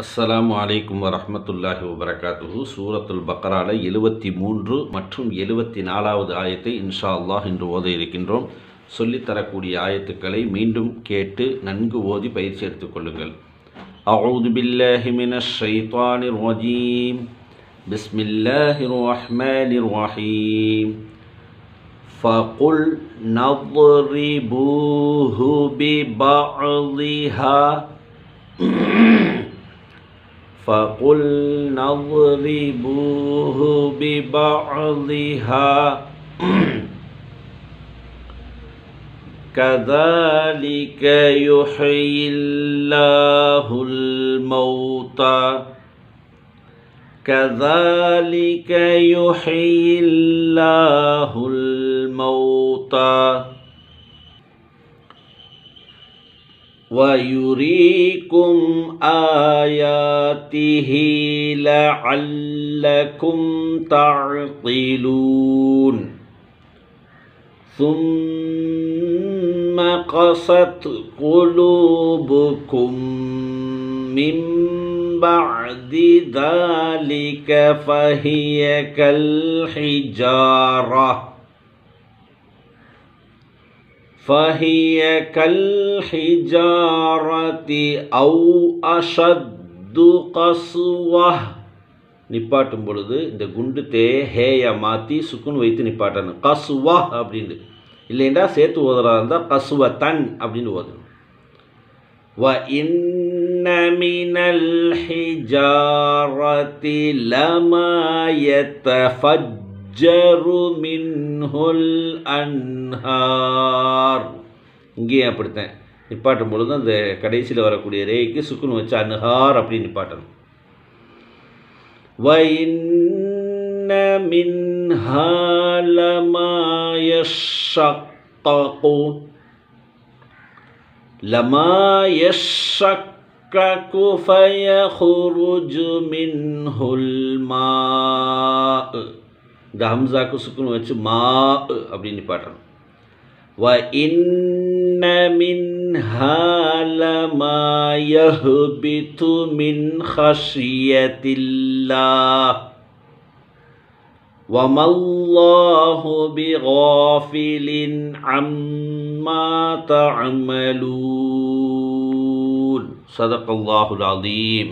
அஸ்ஸலாமு அலைக்கும் வரஹ்மத்துல்லாஹி வபரகாத்துஹு சூரத்துல் பக்ரால எழுவத்தி மூன்று மற்றும் எழுவத்தி நாலாவது ஆயத்தை இன்ஷா அல்லாஹ் இன்று ஓத இருக்கின்றோம் சொல்லித்தரக்கூடிய ஆயத்துக்களை மீண்டும் கேட்டு நன்கு ஓதி பயிற்சி எடுத்துக்கொள்ளுங்கள் அவுது பில்லாஹி மினஷ் ஷைத்தானிர் ரஜீம் பிஸ்மில்லாஹிர் ரஹ்மானிர் ரஹீம் فقل نضربوه ببعضها فقل نضربوه ببعضها كذلك يحيي الله الموتى كذلك يحيي الله الموتى ويريكم آياته لعلكم تعقلون ثم قست قلوبكم من بعد ذلك فهي كالحجاره فهي كالحجارة أو أشد قسوة நிப்பாட்டும் பொழுது இந்த குண்டு தே ஹேயை மாற்றி சுக்குன் வைத்து நிப்பாட்டணும் கசுவா அப்படின்னு இல்லைண்டா சேர்த்து ஓதுறா இருந்தால் கசுவ தன் அப்படின்னு ஓதணும் வ இன்ன மினல் ஹிஜாரதி லமா யத்தஃபஜ்ஜரு மின்ஹுல் அன்ஹார் இங்கேயும் அப்படித்தான் நிப்பாட்டும் பொழுது அந்த கடைசியில் வரக்கூடிய ரேக்கு சுக்குன் வச்சு அன்ஹார் அப்படின்னு நிப்பாட்டணும் وَإِنَّ مِنْهَا لَمَا يَشَّقَّقُ لَمَا يَشَّقَّقُ فَيَخْرُجُ مِنْهُ الْمَاءُ இந்த ஹம்சாக்கு சுக்குன் வச்சு மா அப்படின்னு பாட்டுறோம் وَإِنَّ مِنْهَا لَمَا يَهْبِطُ مِنْ خَشْيَةِ اللَّهِ وَمَا اللَّهُ بِغَافِلٍ عَمَّا تَعْمَلُونَ صدق الله العظيم